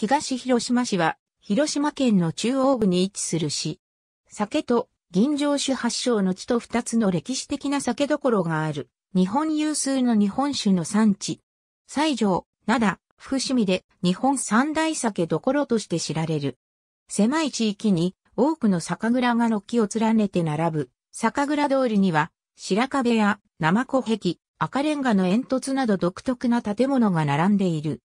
東広島市は、広島県の中央部に位置する市。酒と銀醸酒発祥の地と二つの歴史的な酒どころがある。日本有数の日本酒の産地。西条、灘、伏見で日本三大酒どころとして知られる。狭い地域に多くの酒蔵が軒を連ねて並ぶ。酒蔵通りには白壁や生子壁、赤レンガの煙突など独特な建物が並んでいる。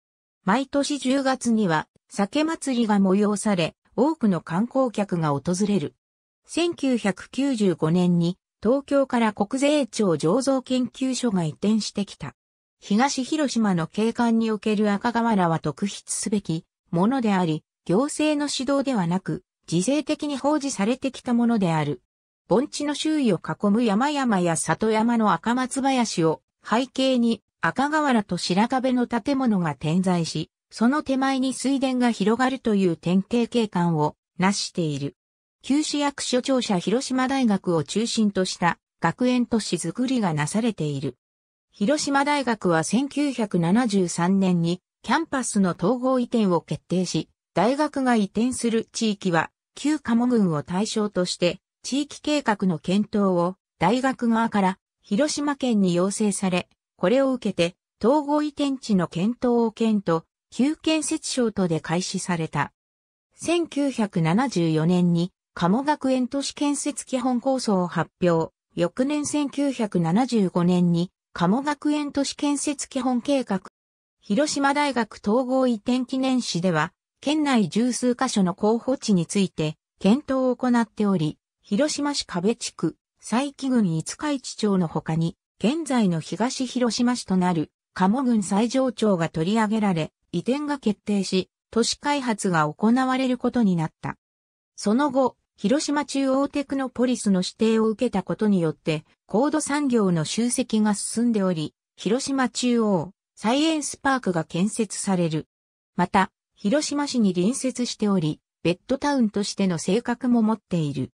毎年10月には酒祭りが催され、多くの観光客が訪れる。1995年に東京から国税庁醸造研究所が移転してきた。東広島の景観における赤瓦は特筆すべきものであり、行政の指導ではなく、自制的に放置されてきたものである。盆地の周囲を囲む山々や里山の赤松林を背景に赤瓦と白壁の建物が点在し、その手前に水田が広がるという典型景観を成している。九市役所庁舎広島大学を中心とした学園都市づくりがなされている。広島大学は1973年にキャンパスの統合移転を決定し、大学が移転する地域は旧鴨郡を対象として地域計画の検討を大学側から広島県に要請され、これを受けて統合移転地の検討を県と旧建設省とで開始された。1974年に鴨学園都市建設基本構想を発表。翌年1975年に鴨学園都市建設基本計画。広島大学統合移転記念誌では、県内十数カ所の候補地について検討を行っており、広島市壁地区、佐伯郡五日市町の他に、現在の東広島市となる鴨郡西条町が取り上げられ、移転が決定し、都市開発が行われることになった。その後、広島中央テクノポリスの指定を受けたことによって、高度産業の集積が進んでおり、広島中央サイエンスパークが建設される。また、広島市に隣接しており、ベッドタウンとしての性格も持っている。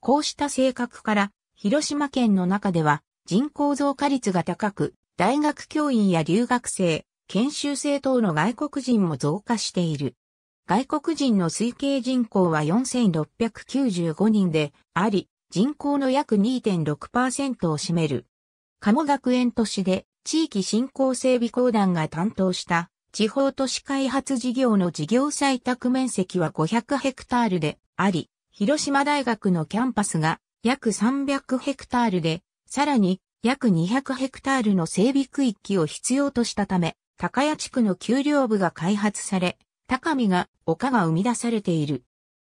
こうした性格から、広島県の中では人口増加率が高く、大学教員や留学生、研修生等の外国人も増加している。外国人の推計人口は4695人であり、人口の約2.6%を占める。鴨学園都市で地域振興整備公団が担当した地方都市開発事業の事業採択面積は500ヘクタールであり、広島大学のキャンパスが約300ヘクタールで、さらに約200ヘクタールの整備区域を必要としたため、高谷地区の丘陵部が開発され、高見が丘が生み出されている。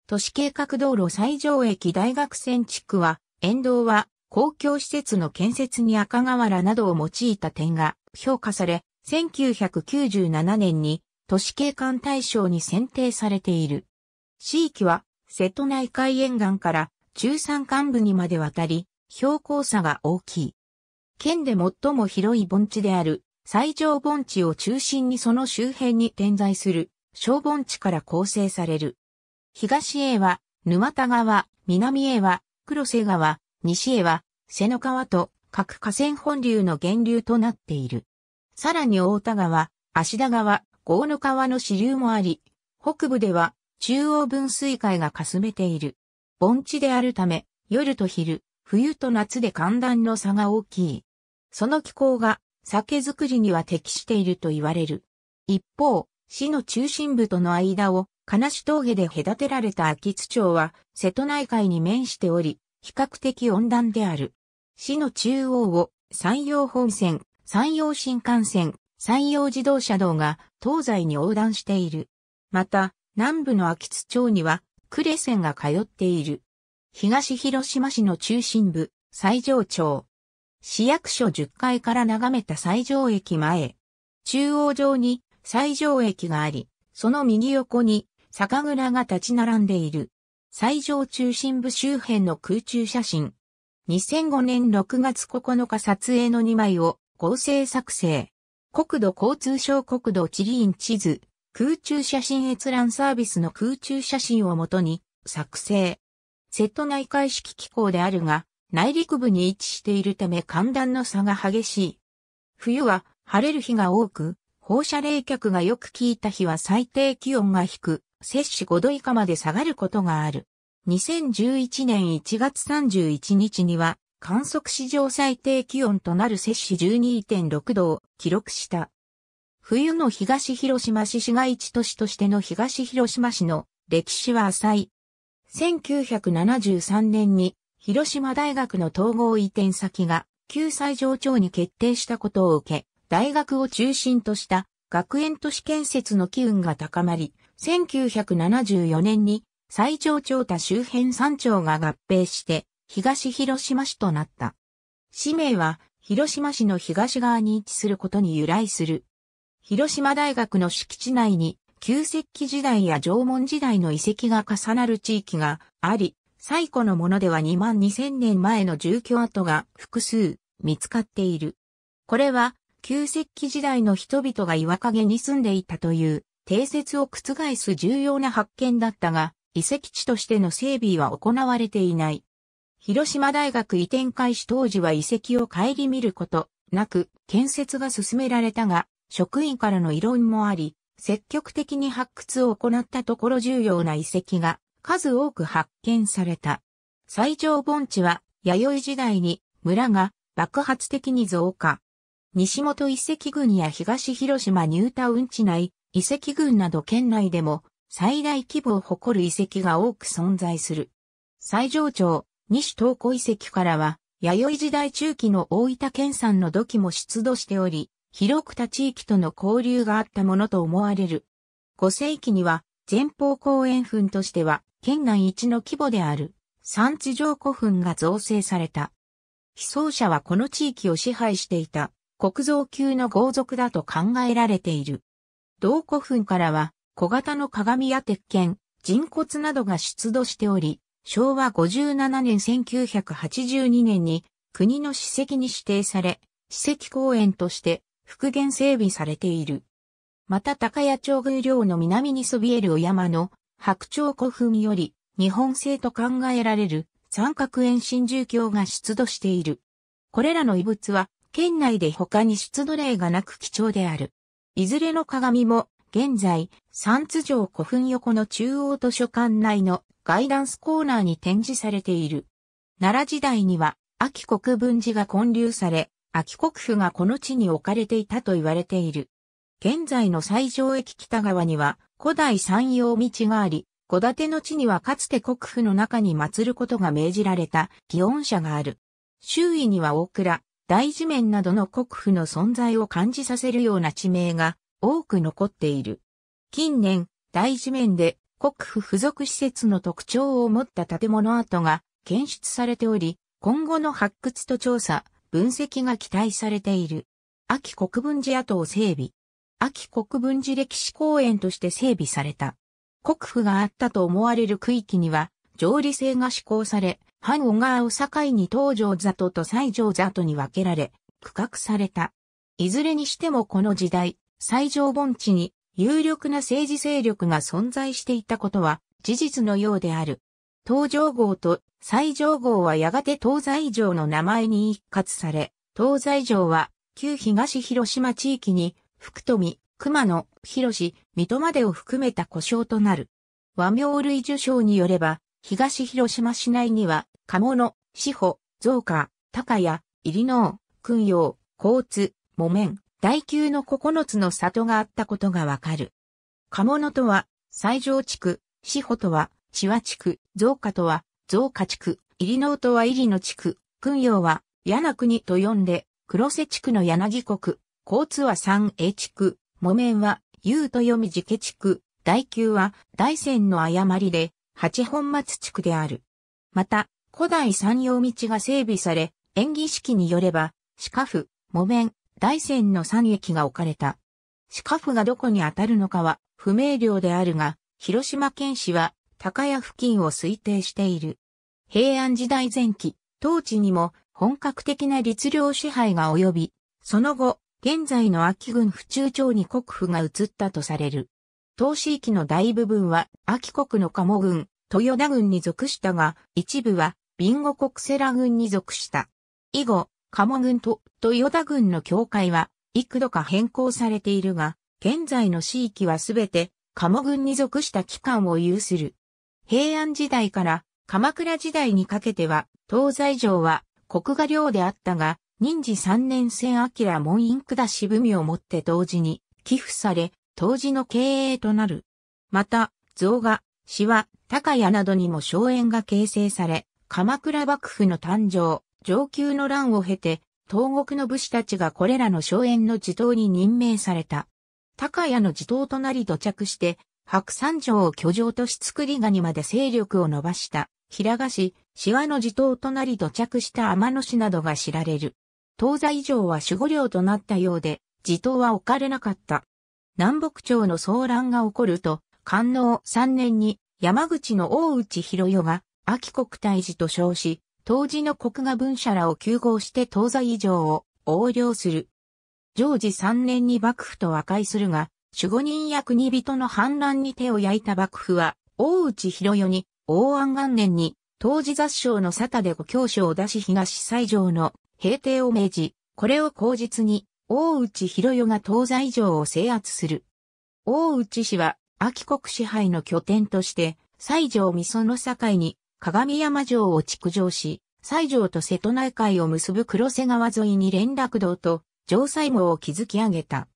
都市計画道路最上駅大学線地区は、沿道は公共施設の建設に赤瓦などを用いた点が評価され、1997年に都市景観大賞に選定されている。地域は瀬戸内海沿岸から中山間部にまで渡り、標高差が大きい。県で最も広い盆地である最上盆地を中心にその周辺に点在する小盆地から構成される。東へは沼田川、南へは黒瀬川、西へは瀬野川と各河川本流の源流となっている。さらに大田川、芦田川、郷野川の支流もあり、北部では中央分水海がかすめている。盆地であるため、夜と昼、冬と夏で寒暖の差が大きい。その気候が酒造りには適していると言われる。一方、市の中心部との間を金種峠で隔てられた秋津町は瀬戸内海に面しており、比較的温暖である。市の中央を山陽本線、山陽新幹線、山陽自動車道が東西に横断している。また、南部の秋津町には、呉線が通っている。東広島市の中心部、西条町。市役所10階から眺めた西条駅前。中央上に西条駅があり、その右横に酒蔵が立ち並んでいる。西条中心部周辺の空中写真。2005年6月9日撮影の2枚を合成作成。国土交通省国土地理院地図。空中写真閲覧サービスの空中写真をもとに作成。瀬戸内海式気候であるが、内陸部に位置しているため寒暖の差が激しい。冬は晴れる日が多く、放射冷却がよく効いた日は最低気温が低く、摂氏5度以下まで下がることがある。2011年1月31日には観測史上最低気温となる摂氏12.6度を記録した。冬の東広島市市街地都市としての東広島市の歴史は浅い。1973年に広島大学の統合移転先が旧西条町に決定したことを受け、大学を中心とした学園都市建設の機運が高まり、1974年に西条町田周辺三町が合併して東広島市となった。市名は広島市の東側に位置することに由来する。広島大学の敷地内に旧石器時代や縄文時代の遺跡が重なる地域があり、最古のものでは2万2000年前の住居跡が複数見つかっている。これは旧石器時代の人々が岩陰に住んでいたという定説を覆す重要な発見だったが、遺跡地としての整備は行われていない。広島大学移転開始当時は遺跡を顧みることなく建設が進められたが、職員からの異論もあり、積極的に発掘を行ったところ重要な遺跡が数多く発見された。最上盆地は弥生時代に村が爆発的に増加。西本遺跡群や東広島ニュータウン地内、遺跡群など県内でも最大規模を誇る遺跡が多く存在する。最上町、西東古遺跡からは、弥生時代中期の大分県産の土器も出土しており、広く他地域との交流があったものと思われる。5世紀には、前方後円墳としては、県内一の規模である、産地上古墳が造成された。被葬者はこの地域を支配していた、国造級の豪族だと考えられている。同古墳からは、小型の鏡や鉄剣、人骨などが出土しており、昭和57年1982年に国の史跡に指定され、史跡公園として復元整備されている。また高谷町宮領の南にそびえるお山の白鳥古墳より日本製と考えられる三角円真住橋が出土している。これらの遺物は県内で他に出土例がなく貴重である。いずれの鏡も現在三津城古墳横の中央図書館内のガイダンスコーナーに展示されている。奈良時代には秋国分寺が建立され、秋国府がこの地に置かれていたと言われている。現在の西条駅北側には古代山陽道があり、戸建ての地にはかつて国府の中に祀ることが命じられた祇園社がある。周囲には大倉、大地面などの国府の存在を感じさせるような地名が多く残っている。近年、大地面で国府付属施設の特徴を持った建物跡が検出されており、今後の発掘と調査、分析が期待されている。秋国分寺跡を整備。秋国分寺歴史公園として整備された。国府があったと思われる区域には、条理性が施行され、半小川を境に東条里と西条里に分けられ、区画された。いずれにしてもこの時代、西条盆地に有力な政治勢力が存在していたことは事実のようである。東条号と西条号はやがて東西城の名前に一括され、東西城は旧東広島地域に福富、熊野、広し、水戸までを含めた故障となる。和名類受賞によれば、東広島市内には、鴨野、志保、増加、高谷、入野、訓陽、交通、木綿、大宮の九つの里があったことがわかる。鴨野とは、西条地区、志保とは、千和地区、増加とは、増加地区、入野とは入野地区、訓陽は、柳国と呼んで、黒瀬地区の柳国、交通は三栄地区、木綿は、U と読み自家地区、大宮は、大山の誤りで、八本松地区である。また、古代山陽道が整備され、演技式によれば、四カ府、木綿、大山の三駅が置かれた。四カ府がどこに当たるのかは不明瞭であるが、広島県市は高谷付近を推定している。平安時代前期、当地にも本格的な律令支配が及び、その後、現在の秋郡府中町に国府が移ったとされる。当地域の大部分は秋国の鴨郡、豊田郡に属したが、一部はビンゴ国セラ郡に属した。以後、鴨郡と豊田郡の境界は幾度か変更されているが、現在の市域はすべて、鴨郡に属した機関を有する。平安時代から鎌倉時代にかけては、東西城は国画領であったが、任時三年千明門院下渋みをもって同時に寄付され、当時の経営となる。また、象画、詩話、高屋などにも荘園が形成され、鎌倉幕府の誕生、上級の乱を経て、東国の武士たちがこれらの荘園の地頭に任命された。高屋の地頭となり土着して、白山城を居城とし作りガニまで勢力を伸ばした、平賀市、シの地頭となり土着した天野市などが知られる。東西城は守護領となったようで、地頭は置かれなかった。南北朝の騒乱が起こると、観王3年に山口の大内広代が、秋国大寺と称し、当時の国画文社らを休合して東西城を横領する。常時3年に幕府と和解するが、守護人や国人の反乱に手を焼いた幕府は、大内広代に、大安元年に、当時雑省の沙汰でご教書を出し東西城の平定を命じ、これを口実に、大内広代が東西城を制圧する。大内氏は、秋国支配の拠点として、西城味噌の境に、鏡山城を築城し、西城と瀬戸内海を結ぶ黒瀬川沿いに連絡道と城西網を築き上げた。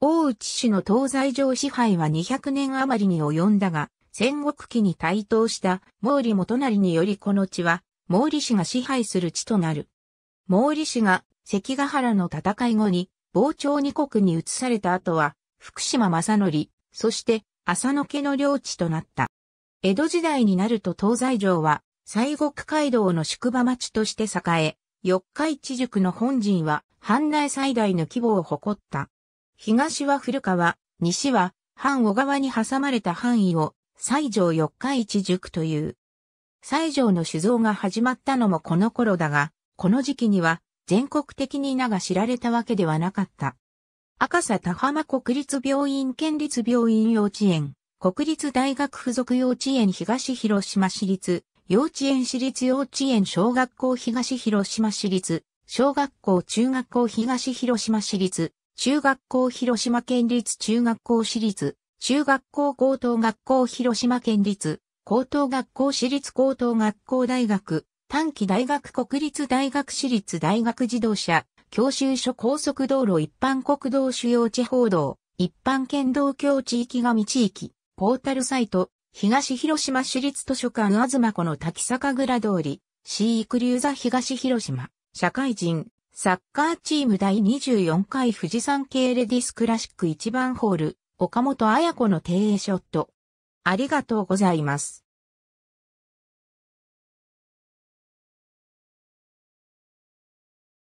大内氏の東西城支配は200年余りに及んだが、戦国期に台頭した毛利元就によりこの地は毛利氏が支配する地となる。毛利氏が関ヶ原の戦い後に傍聴二国に移された後は福島正則、そして浅野家の領地となった。江戸時代になると東西城は西国街道の宿場町として栄え、四日市塾の本陣は藩内最大の規模を誇った。東は古川、西は藩小川に挟まれた範囲を西城四日市塾という。西城の酒造が始まったのもこの頃だが、この時期には全国的に名が知られたわけではなかった。赤瀬田浜国立病院県立病院幼稚園、国立大学附属幼稚園東広島市立、幼稚園市立幼稚園小学校東広島市立、小学校中学校東広島市立、中学校広島県立中学校私立、中学校高等学校広島県立、高等学校私立高等学校大学、短期大学国立大学私立大学自動車、教習所高速道路一般国道主要地方道、一般県道境地域神地域、ポータルサイト、東広島市立図書館東湖の滝坂倉通り、シークリューザ東広島、社会人、サッカーチーム第24回富士山系レディスクラシック1番ホール、岡本彩子の経営ショット。ありがとうございます。